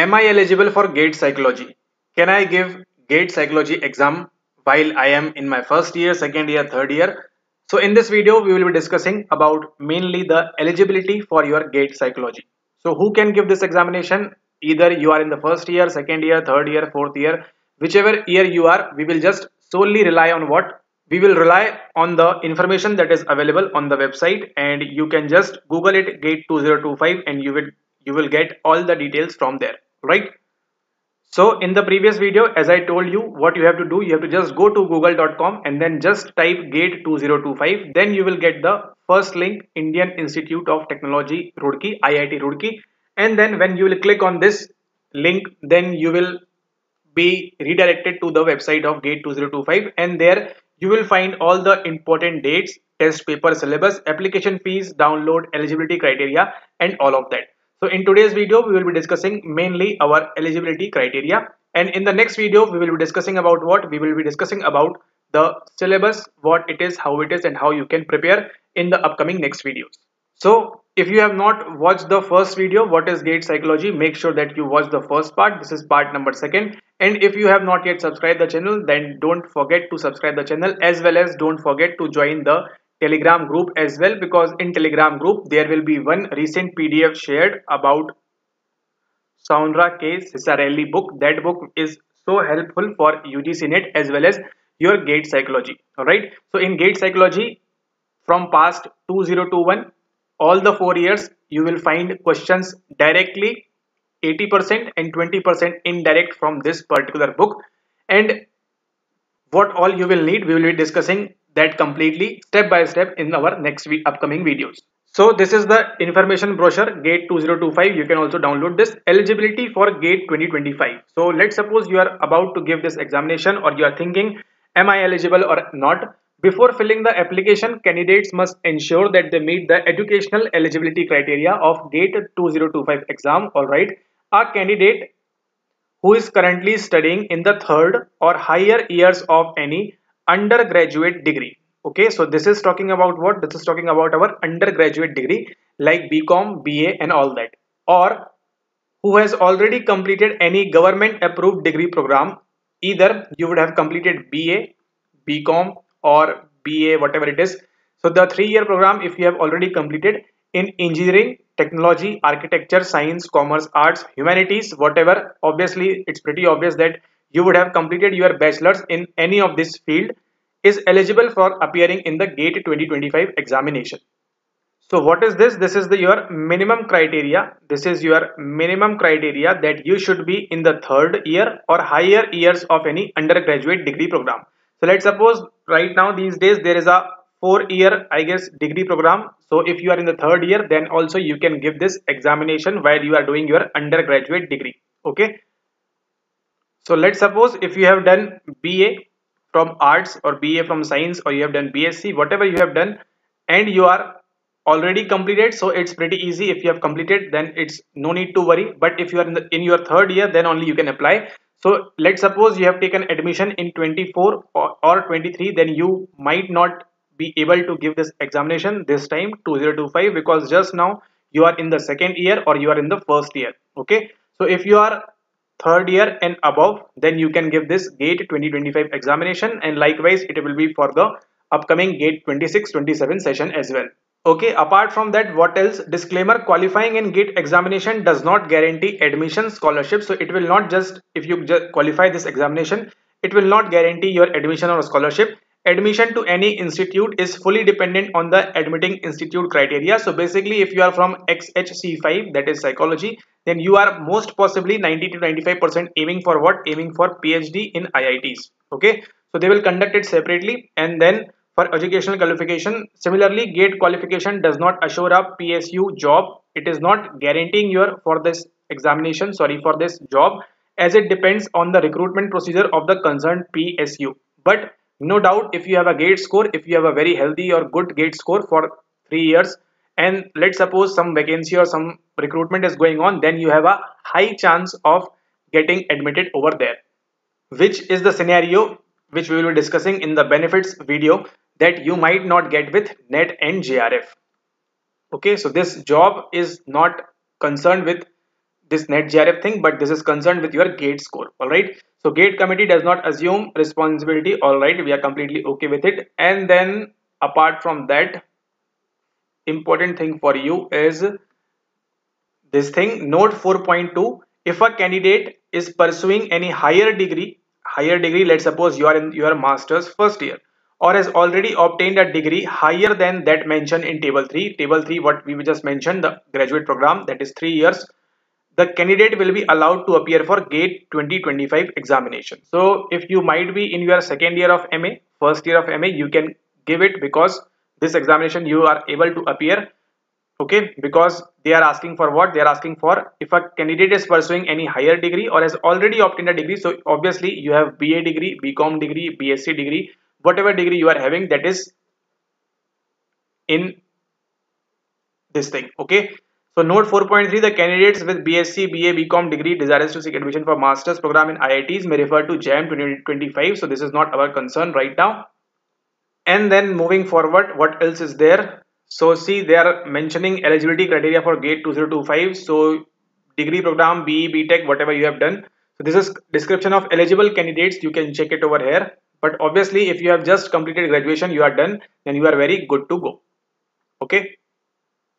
Am I eligible for GATE Psychology? Can I give GATE Psychology exam while I am in my first year, second year, third year? So in this video, we will be discussing about mainly the eligibility for your GATE Psychology. So who can give this examination? Either you are in the first year, second year, third year, fourth year, whichever year you are, we will just solely rely on what? We will rely on the information that is available on the website and you can just Google it GATE 2025 and you will you will get all the details from there right? So in the previous video as i told you what you have to do you have to just go to google.com and then just type gate 2025 then you will get the first link indian institute of technology roorkee iit roorkee. And then when you will click on this link then you will be redirected to the website of gate 2025 and there you will find all the important dates test paper syllabus application fees download eligibility criteria and all of that so in today's video, we will be discussing mainly our eligibility criteria. And in the next video, we will be discussing about what? We will be discussing about the syllabus, what it is, how it is, and how you can prepare in the upcoming next videos. So if you have not watched the first video, what is gate psychology, make sure that you watch the first part. This is part number second. And if you have not yet subscribed the channel, then don't forget to subscribe the channel as well as don't forget to join the telegram group as well because in telegram group there will be one recent pdf shared about Saundra K. Ciccarelli book. That book is so helpful for UGC NET as well as your GATE psychology. Alright. So in GATE psychology from past 2021 all the four years you will find questions directly 80% and 20% indirect from this particular book and what all you will need we will be discussing that completely step by step in our next week upcoming videos. So this is the information brochure GATE 2025. You can also download this eligibility for GATE 2025. So let's suppose you are about to give this examination or you are thinking am I eligible or not. Before filling the application, candidates must ensure that they meet the educational eligibility criteria of GATE 2025 exam. Alright, a candidate who is currently studying in the third or higher years of any undergraduate degree. Okay so this is talking about what? This is talking about our undergraduate degree like bcom ba and all that. Or who has already completed any government approved degree program either you would have completed ba bcom or ba whatever it is. So the three year program if you have already completed in engineering technology architecture science commerce arts humanities whatever obviously it's pretty obvious that you would have completed your bachelor's in any of this field is eligible for appearing in the GATE 2025 examination. So what is this? This is the your minimum criteria. This is your minimum criteria that you should be in the third year or higher years of any undergraduate degree program. So let's suppose right now these days there is a four year I guess degree program. So if you are in the third year then also you can give this examination while you are doing your undergraduate degree. Okay. So let's suppose if you have done BA from arts or BA from science or you have done BSc, whatever you have done and you are already completed so it's pretty easy. If you have completed then it's no need to worry. But if you are in, the, in your third year then only you can apply. So let's suppose you have taken admission in 24 or, or 23 then you might not be able to give this examination this time 2025 because just now you are in the second year or you are in the first year. Okay? So if you are third year and above then you can give this gate 2025 examination. And likewise it will be for the upcoming gate 26 27 session as well. Okay apart from that what else? Disclaimer qualifying in gate examination does not guarantee admission scholarship. So it will not just if you just qualify this examination it will not guarantee your admission or scholarship admission to any institute is fully dependent on the admitting institute criteria. So basically if you are from xhc5 that is psychology then you are most possibly 90 to 95 percent aiming for what? Aiming for phd in iits okay? So they will conduct it separately and then for educational qualification similarly gate qualification does not assure a psu job. It is not guaranteeing your for this examination sorry for this job as it depends on the recruitment procedure of the concerned psu but no doubt if you have a gate score if you have a very healthy or good gate score for three years and let's suppose some vacancy or some recruitment is going on then you have a high chance of getting admitted over there. Which is the scenario which we will be discussing in the benefits video that you might not get with net and jrf okay so this job is not concerned with this net JRF thing, but this is concerned with your gate score. All right. So gate committee does not assume responsibility. All right. We are completely okay with it. And then apart from that, important thing for you is this thing note 4.2 if a candidate is pursuing any higher degree higher degree let's suppose you are in your master's first year or has already obtained a degree higher than that mentioned in table 3 table 3 what we just mentioned the graduate program that is 3 years the candidate will be allowed to appear for gate 2025 examination. So if you might be in your second year of ma first year of ma you can give it because this examination you are able to appear okay? Because they are asking for what? They are asking for if a candidate is pursuing any higher degree or has already obtained a degree so obviously you have ba degree bcom degree bsc degree whatever degree you are having that is in this thing okay so note 4.3 the candidates with bsc ba bcom degree desirous to seek admission for masters program in iits may refer to jam 2025 so this is not our concern right now. And then moving forward what else is there? So see they are mentioning eligibility criteria for gate 2025 so degree program BE BTech whatever you have done. So this is description of eligible candidates. You can check it over here. But obviously if you have just completed graduation you are done then you are very good to go. Okay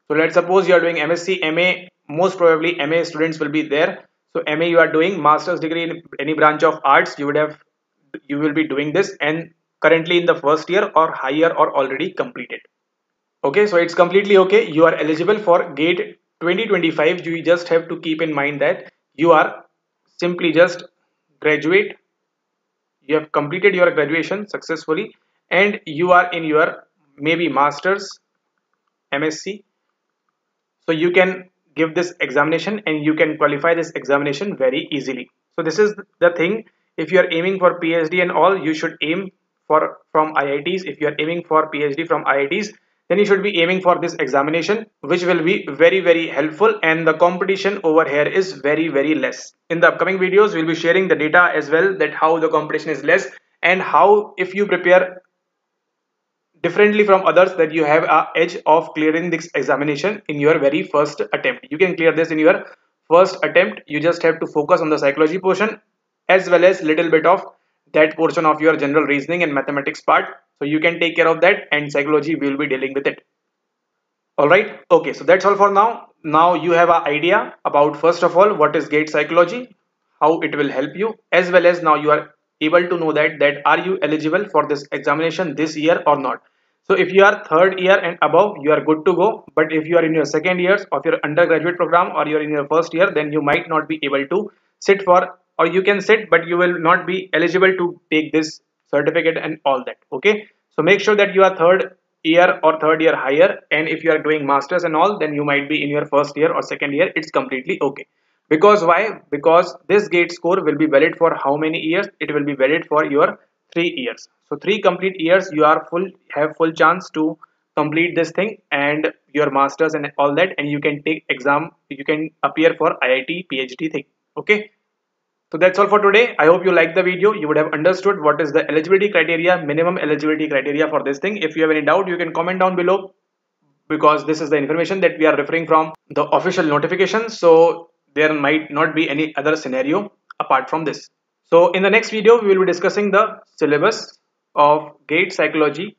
so let's suppose you are doing MSc MA most probably MA students will be there. So MA you are doing master's degree in any branch of arts you would have you will be doing this and currently in the first year or higher or already completed. Okay so it's completely okay. You are eligible for gate 2025 you just have to keep in mind that you are simply just graduate. You have completed your graduation successfully and you are in your maybe masters msc so you can give this examination and you can qualify this examination very easily. So this is the thing. If you are aiming for phd and all you should aim for from iits if you are aiming for phd from iits then you should be aiming for this examination which will be very very helpful and the competition over here is very very less. In the upcoming videos we'll be sharing the data as well that how the competition is less and how if you prepare differently from others that you have a edge of clearing this examination in your very first attempt. You can clear this in your first attempt. You just have to focus on the psychology portion as well as little bit of that portion of your general reasoning and mathematics part. So you can take care of that and psychology will be dealing with it. All right? Okay so that's all for now. Now you have an idea about first of all what is gate psychology how it will help you as well as now you are able to know that that are you eligible for this examination this year or not so if you are third year and above you are good to go. But if you are in your second years of your undergraduate program or you're in your first year then you might not be able to sit for or you can sit but you will not be eligible to take this certificate and all that. Okay? So make sure that you are third year or third year higher. And if you are doing masters and all then you might be in your first year or second year. It's completely okay. Because why? Because this gate score will be valid for how many years? It will be valid for your three years so three complete years you are full have full chance to complete this thing and your masters and all that and you can take exam you can appear for iit phd thing okay so that's all for today. I hope you liked the video. You would have understood what is the eligibility criteria, minimum eligibility criteria for this thing. If you have any doubt, you can comment down below because this is the information that we are referring from the official notification. So there might not be any other scenario apart from this. So in the next video, we will be discussing the syllabus of GATE Psychology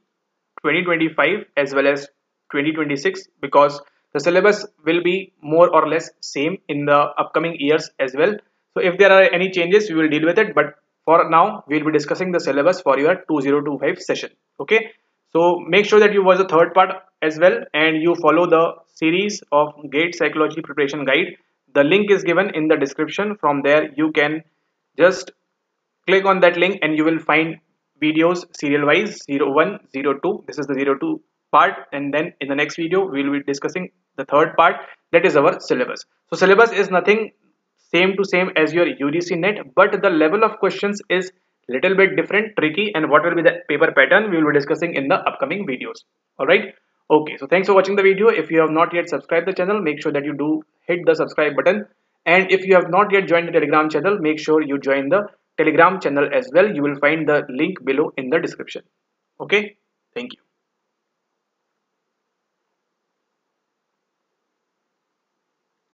2025 as well as 2026 because the syllabus will be more or less same in the upcoming years as well so if there are any changes, we will deal with it. But for now, we will be discussing the syllabus for your 2025 session. Okay. So make sure that you watch the third part as well and you follow the series of GATE Psychology Preparation Guide. The link is given in the description. From there, you can just click on that link and you will find videos serial wise 01, 02. This is the 02 part. And then in the next video, we will be discussing the third part that is our syllabus. So syllabus is nothing same to same as your UGC net but the level of questions is little bit different tricky and what will be the paper pattern we will be discussing in the upcoming videos. All right? Okay. So thanks for watching the video. If you have not yet subscribed the channel make sure that you do hit the subscribe button. And if you have not yet joined the telegram channel make sure you join the telegram channel as well. You will find the link below in the description. Okay? Thank you